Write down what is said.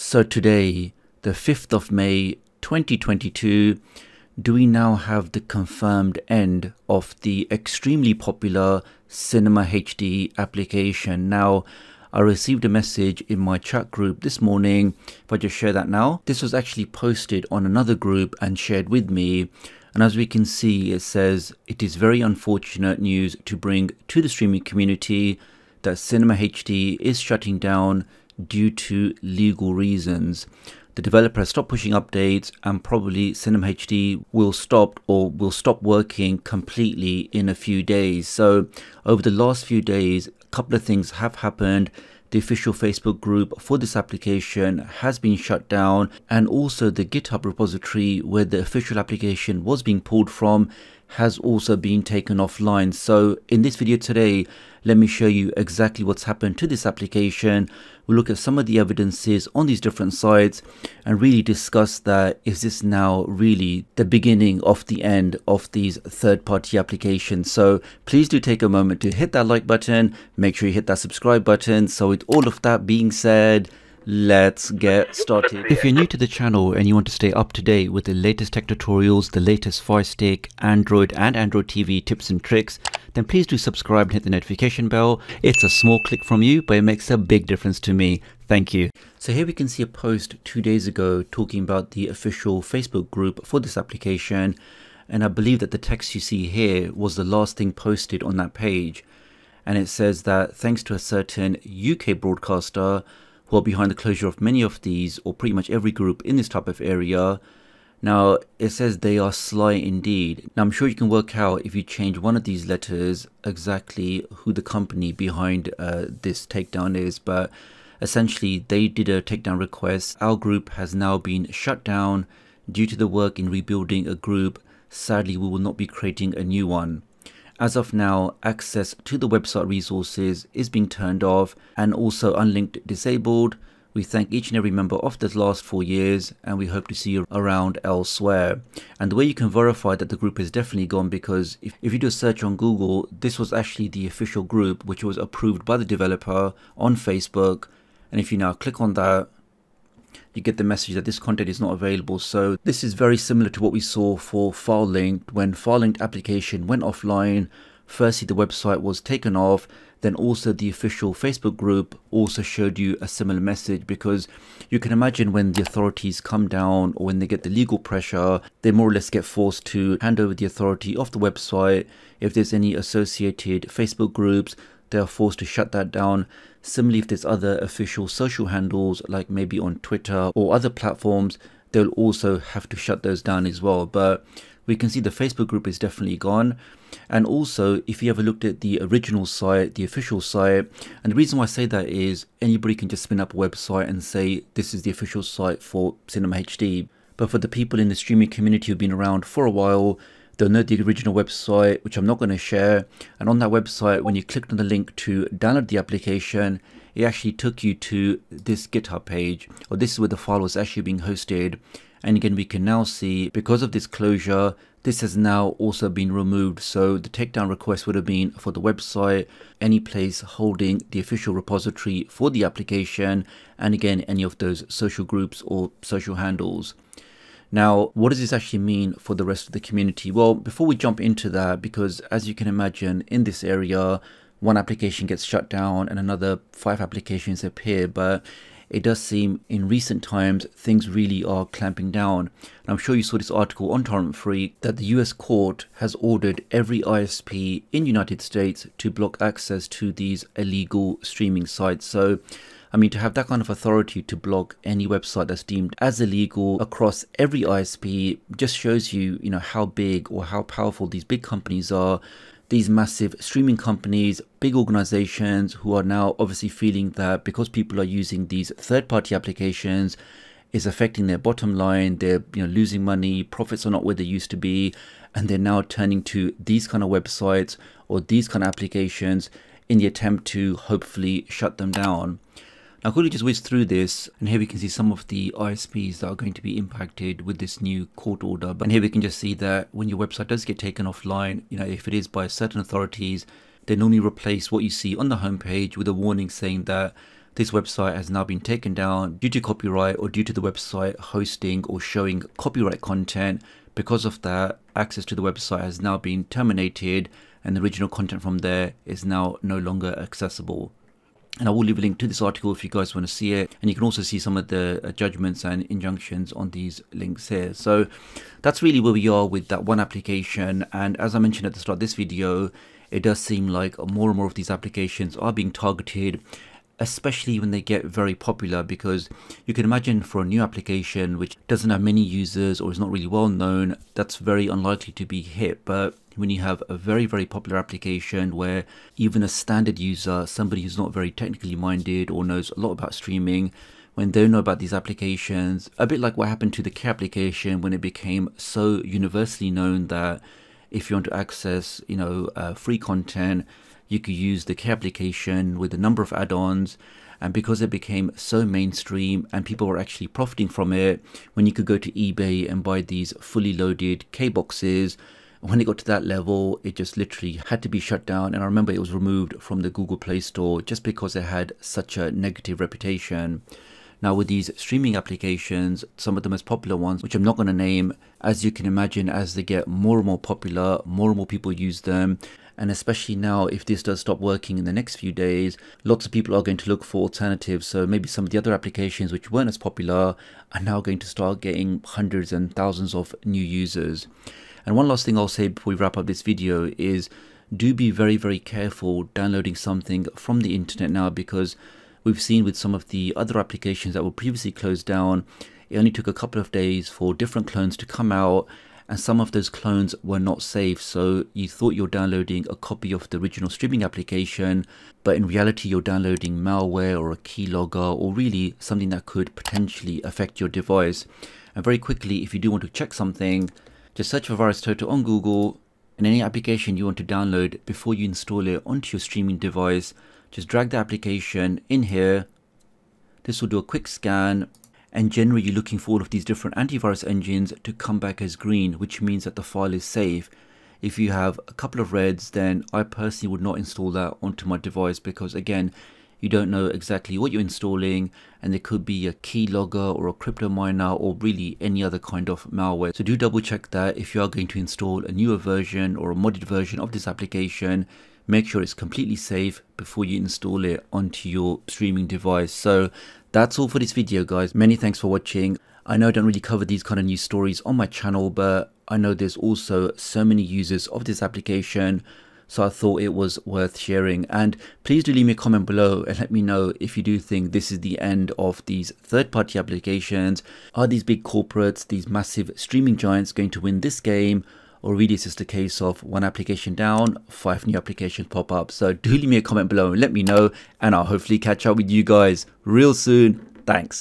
So today, the 5th of May 2022, do we now have the confirmed end of the extremely popular Cinema HD application? Now, I received a message in my chat group this morning. If I just share that now, this was actually posted on another group and shared with me. And as we can see, it says it is very unfortunate news to bring to the streaming community that Cinema HD is shutting down due to legal reasons. The developer has stopped pushing updates and probably Cinema HD will stop or will stop working completely in a few days. So over the last few days, a couple of things have happened. The official Facebook group for this application has been shut down and also the GitHub repository where the official application was being pulled from has also been taken offline. So in this video today, let me show you exactly what's happened to this application. We'll look at some of the evidences on these different sites and really discuss that is this now really the beginning of the end of these third-party applications. So please do take a moment to hit that like button, make sure you hit that subscribe button. So with all of that being said, let's get started. If you're new to the channel and you want to stay up to date with the latest tech tutorials, the latest Fire Stick, Android and Android TV tips and tricks, then please do subscribe and hit the notification bell. It's a small click from you, but it makes a big difference to me. Thank you. So here we can see a post two days ago talking about the official Facebook group for this application. And I believe that the text you see here was the last thing posted on that page. And it says that thanks to a certain UK broadcaster, who are behind the closure of many of these or pretty much every group in this type of area. Now it says they are sly indeed. Now I'm sure you can work out if you change one of these letters exactly who the company behind uh, this takedown is but essentially they did a takedown request. Our group has now been shut down due to the work in rebuilding a group. Sadly we will not be creating a new one. As of now, access to the website resources is being turned off and also unlinked disabled. We thank each and every member of the last four years and we hope to see you around elsewhere. And the way you can verify that the group is definitely gone because if, if you do a search on Google, this was actually the official group which was approved by the developer on Facebook. And if you now click on that, you get the message that this content is not available. So this is very similar to what we saw for FileLinked when FileLinked application went offline. Firstly, the website was taken off. Then also the official Facebook group also showed you a similar message because you can imagine when the authorities come down or when they get the legal pressure, they more or less get forced to hand over the authority of the website. If there's any associated Facebook groups, they are forced to shut that down. Similarly, if there's other official social handles, like maybe on Twitter or other platforms, they'll also have to shut those down as well. But we can see the Facebook group is definitely gone. And also, if you ever looked at the original site, the official site, and the reason why I say that is anybody can just spin up a website and say, this is the official site for Cinema HD. But for the people in the streaming community who've been around for a while, The original website, which I'm not going to share. And on that website, when you clicked on the link to download the application, it actually took you to this GitHub page, or this is where the file was actually being hosted. And again, we can now see because of this closure, this has now also been removed. So the takedown request would have been for the website, any place holding the official repository for the application, and again, any of those social groups or social handles. Now, what does this actually mean for the rest of the community? Well, before we jump into that, because as you can imagine, in this area, one application gets shut down and another five applications appear, but it does seem in recent times things really are clamping down. And I'm sure you saw this article on TorrentFreak that the US court has ordered every ISP in United States to block access to these illegal streaming sites. So I mean, to have that kind of authority to block any website that's deemed as illegal across every ISP just shows you, you know, how big or how powerful these big companies are. These massive streaming companies, big organizations who are now obviously feeling that because people are using these third-party applications, is affecting their bottom line. They're you know losing money. Profits are not where they used to be, and they're now turning to these kind of websites or these kind of applications in the attempt to hopefully shut them down. Now quickly just whiz through this and here we can see some of the ISPs that are going to be impacted with this new court order. And here we can just see that when your website does get taken offline, you know, if it is by certain authorities, they normally replace what you see on the homepage with a warning saying that this website has now been taken down due to copyright or due to the website hosting or showing copyright content. Because of that, access to the website has now been terminated and the original content from there is now no longer accessible. And I will leave a link to this article if you guys want to see it. And you can also see some of the uh, judgments and injunctions on these links here. So that's really where we are with that one application. And as I mentioned at the start of this video, it does seem like more and more of these applications are being targeted especially when they get very popular because you can imagine for a new application which doesn't have many users or is not really well known that's very unlikely to be hit. But when you have a very very popular application where even a standard user somebody who's not very technically minded or knows a lot about streaming when they know about these applications a bit like what happened to the K application when it became so universally known that if you want to access you know uh, free content you could use the K application with a number of add-ons and because it became so mainstream and people were actually profiting from it when you could go to ebay and buy these fully loaded k boxes when it got to that level it just literally had to be shut down and i remember it was removed from the google play store just because it had such a negative reputation now with these streaming applications, some of the most popular ones, which I'm not going to name, as you can imagine, as they get more and more popular, more and more people use them. And especially now, if this does stop working in the next few days, lots of people are going to look for alternatives. So maybe some of the other applications which weren't as popular are now going to start getting hundreds and thousands of new users. And one last thing I'll say before we wrap up this video is do be very, very careful downloading something from the internet now because we've seen with some of the other applications that were previously closed down, it only took a couple of days for different clones to come out and some of those clones were not safe so you thought you're downloading a copy of the original streaming application but in reality you're downloading malware or a keylogger or really something that could potentially affect your device and very quickly if you do want to check something just search for VirusTotal on Google and any application you want to download before you install it onto your streaming device just drag the application in here. This will do a quick scan and generally you're looking for all of these different antivirus engines to come back as green which means that the file is safe. If you have a couple of reds then I personally would not install that onto my device because again you don't know exactly what you're installing and there could be a keylogger or a crypto miner or really any other kind of malware. So do double check that if you are going to install a newer version or a modded version of this application make sure it's completely safe before you install it onto your streaming device. So that's all for this video guys. Many thanks for watching. I know I don't really cover these kind of news stories on my channel, but I know there's also so many users of this application so I thought it was worth sharing. And please do leave me a comment below and let me know if you do think this is the end of these third-party applications. Are these big corporates, these massive streaming giants going to win this game? Or really it's just a case of one application down, five new applications pop up. So do leave me a comment below and let me know and I'll hopefully catch up with you guys real soon. Thanks.